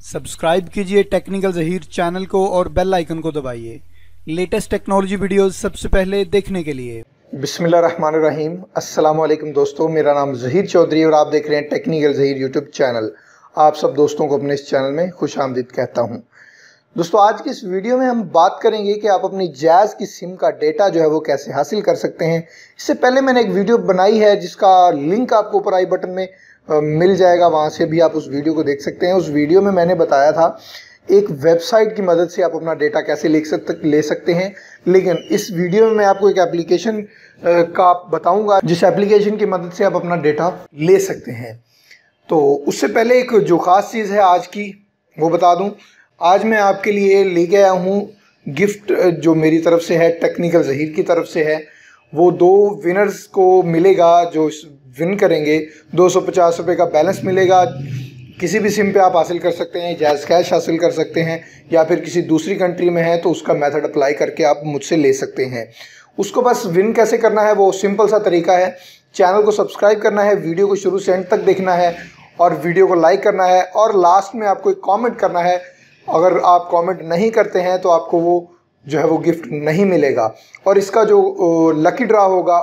Subscribe कीजिए technical Zaheer channel को और बेल आइकन को दबाइए। लेटेस्ट टेक्नोलॉजी वीडियोस सबसे पहले देखने के लिए। बिसमीम अस्सलाम दोस्तों, मेरा नाम जहीर चौधरी और आप देख रहे हैं टेक्निकल जहीर यूट्यूब चैनल। आप सब दोस्तों को अपने इस चैनल में खुश आमदीद कहता हूँ। दोस्तों, आज की इस वीडियो में हम बात करेंगे कि आप अपनी जैज़ की सिम का डेटा जो है वो कैसे हासिल कर सकते हैं। इससे पहले मैंने एक वीडियो बनाई है जिसका लिंक आपको ऊपर आई बटन में। मिल जाएगा, वहाँ से भी आप उस वीडियो को देख सकते हैं। उस वीडियो में मैंने बताया था, एक वेबसाइट की मदद से आप अपना डेटा कैसे ले सकते ले सकते हैं। लेकिन इस वीडियो में मैं आपको एक एप्लीकेशन का बताऊँगा, जिस एप्लीकेशन की मदद से आप अपना डेटा ले सकते हैं। तो उससे पहले एक जो ख़ास चीज़ है आज की, वो बता दूँ। आज मैं आपके लिए ले गया हूँ गिफ्ट जो मेरी तरफ़ से है, टेक्निकल जहीर की तरफ़ से है। वो दो विनर्स को मिलेगा जो विन करेंगे। दो सौ पचास रुपये का बैलेंस मिलेगा। किसी भी सिम पे आप हासिल कर सकते हैं जैज़ कैश हासिल कर सकते हैं, या फिर किसी दूसरी कंट्री में है तो उसका मेथड अप्लाई करके आप मुझसे ले सकते हैं। उसको बस विन कैसे करना है, वो सिंपल सा तरीका है। चैनल को सब्सक्राइब करना है वीडियो को शुरू से एंड तक देखना है, और वीडियो को लाइक करना है, और लास्ट में आपको एक कॉमेंट करना है। अगर आप कॉमेंट नहीं करते हैं तो आपको वो जो है वो गिफ्ट नहीं मिलेगा। और इसका जो लकी ड्रा होगा,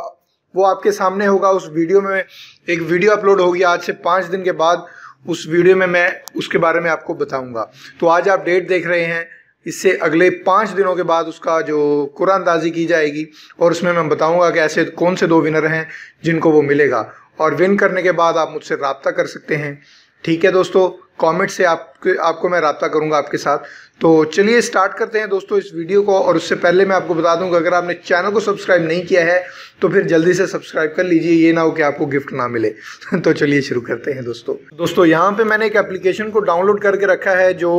वो आपके सामने होगा। उस वीडियो में एक वीडियो अपलोड होगी आज से पाँच दिन के बाद। उस वीडियो में मैं उसके बारे में आपको बताऊँगा। तो आज आप डेट देख रहे हैं। इससे अगले पाँच दिनों के बाद उसका जो कुरानदाजी की जाएगी, और उसमें मैं बताऊँगा कि ऐसे कौन से दो विनर हैं जिनको वो मिलेगा। और विन करने के बाद आप मुझसे रबता कर सकते हैं। ठीक है दोस्तों? कमेंट से आपके, आपको मैं रबता करूँगा आपके साथ। तो चलिए स्टार्ट करते हैं दोस्तों इस वीडियो को, और उससे पहले मैं आपको बता दूँगा अगर आपने चैनल को सब्सक्राइब नहीं किया है तो फिर जल्दी से सब्सक्राइब कर लीजिए, ये ना हो कि आपको गिफ्ट ना मिले। तो चलिए शुरू करते हैं दोस्तों। दोस्तों, यहाँ पर मैंने एक एप्लीकेशन को डाउनलोड करके रखा है जो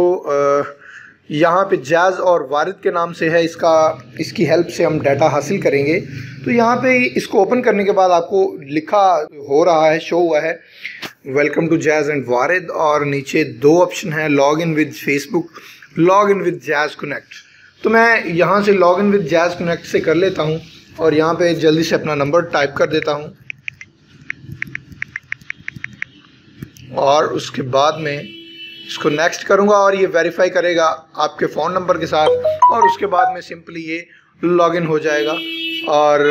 यहाँ पे जैज़ और वारिद के नाम से है। इसका, इसकी हेल्प से हम डाटा हासिल करेंगे। तो यहाँ पे इसको ओपन करने के बाद आपको लिखा हो रहा है शो हुआ है। Welcome to Jazz and Warid और नीचे दो ऑप्शन है log in with Facebook log in with Jazz connect तो मैं यहाँ से log in with Jazz connect से कर लेता हूँ और यहाँ पे जल्दी से अपना नंबर टाइप कर देता हूँ। और उसके बाद में इसको नेक्स्ट करूँगा और ये वेरीफाई करेगा आपके फ़ोन नंबर के साथ। और उसके बाद में सिंपली ये लॉगिन हो जाएगा। और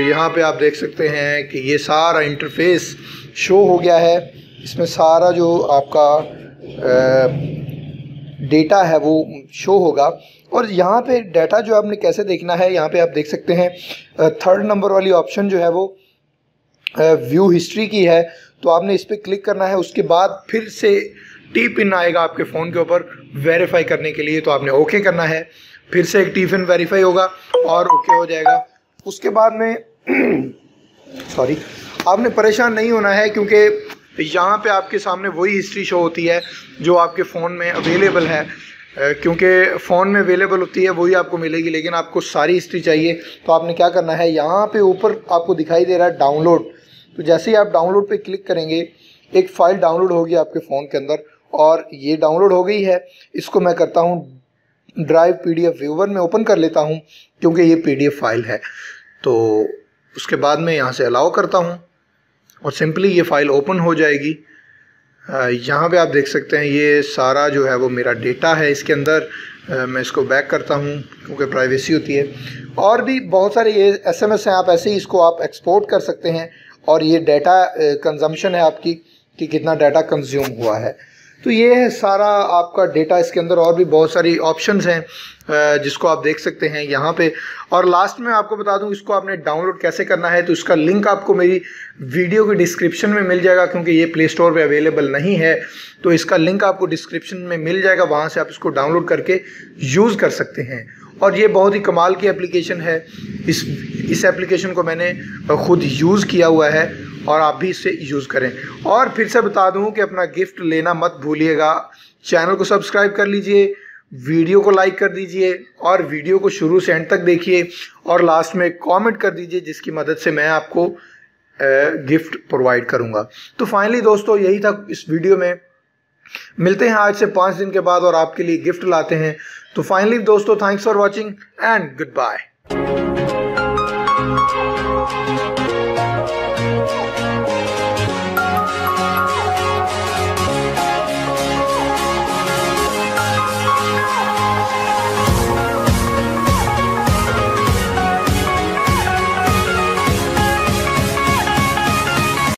यहाँ पे आप देख सकते हैं कि ये सारा इंटरफेस शो हो गया है। इसमें सारा जो आपका डेटा है वो शो होगा। और यहाँ पे डाटा जो आपने कैसे देखना है, यहाँ पे आप देख सकते हैं थर्ड नंबर वाली ऑप्शन जो है वो व्यू हिस्ट्री की है। तो आपने इस पर क्लिक करना है, उसके बाद फिर से टी पिन आएगा आपके फ़ोन के ऊपर वेरीफाई करने के लिए। तो आपने ओके करना है। फिर से एक टी पिन वेरीफाई होगा और ओके हो जाएगा। उसके बाद में सॉरी आपने परेशान नहीं होना है क्योंकि यहाँ पे आपके सामने वही हिस्ट्री शो होती है जो आपके फ़ोन में अवेलेबल है। क्योंकि फ़ोन में अवेलेबल होती है, वही आपको मिलेगी, लेकिन आपको सारी हिस्ट्री चाहिए। तो आपने क्या करना है, यहाँ पे ऊपर आपको दिखाई दे रहा है डाउनलोड तो जैसे ही आप डाउनलोड पे क्लिक करेंगे, एक फ़ाइल डाउनलोड होगी आपके फ़ोन के अंदर और ये डाउनलोड हो गई है। इसको मैं करता हूँ ड्राइव पीडीएफ व्यूवर में ओपन कर लेता हूँ, क्योंकि ये पीडीएफ फ़ाइल है। तो उसके बाद मैं यहाँ से अलाउ करता हूँ, और सिंपली ये फ़ाइल ओपन हो जाएगी। यहाँ पे आप देख सकते हैं, ये सारा जो है वो मेरा डेटा है इसके अंदर। मैं इसको बैक करता हूँ, क्योंकि प्राइवेसी होती है। और भी बहुत सारे ये एस हैं, आप ऐसे ही इसको आप एक्सपोर्ट कर सकते हैं, और ये डेटा कंजम्पशन है आपकी, कि कितना डाटा कंज्यूम हुआ है। तो ये है सारा आपका डेटा इसके अंदर और भी बहुत सारी ऑप्शंस हैं जिसको आप देख सकते हैं यहाँ पे। और लास्ट में आपको बता दूँ, इसको आपने डाउनलोड कैसे करना है तो इसका लिंक आपको मेरी वीडियो के डिस्क्रिप्शन में मिल जाएगा, क्योंकि ये प्ले स्टोर पर अवेलेबल नहीं है। तो इसका लिंक आपको डिस्क्रिप्शन में मिल जाएगा, वहाँ से आप इसको डाउनलोड करके यूज़ कर सकते हैं। और ये बहुत ही कमाल की एप्लीकेशन है। इस इस एप्लीकेशन को मैंने ख़ुद यूज़ किया हुआ है। और आप भी इसे यूज़ करें। और फिर से बता दूँ कि अपना गिफ्ट लेना मत भूलिएगा। चैनल को सब्सक्राइब कर लीजिए वीडियो को लाइक कर दीजिए, और वीडियो को शुरू से एंड तक देखिए, और लास्ट में कमेंट कर दीजिए, जिसकी मदद से मैं आपको गिफ्ट प्रोवाइड करूँगा। तो फाइनली दोस्तों, यही था इस वीडियो में। मिलते हैं आज से पाँच दिन के बाद और आपके लिए गिफ्ट लाते हैं। तो फाइनली दोस्तों thanks for watching and goodbye